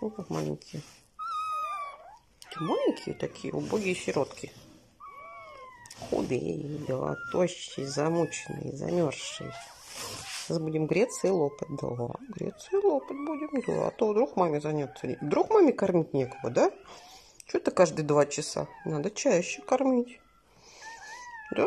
Ой, как маленькие. Маленькие такие, убогие сиротки. Худые, да, тощие, замученные, замерзшие. Сейчас будем греться и лопать. Да, греться и лопать будем. Да, а то вдруг маме заняться. Вдруг маме кормить некого, да? Что это каждые два часа? Надо чаще кормить. Да?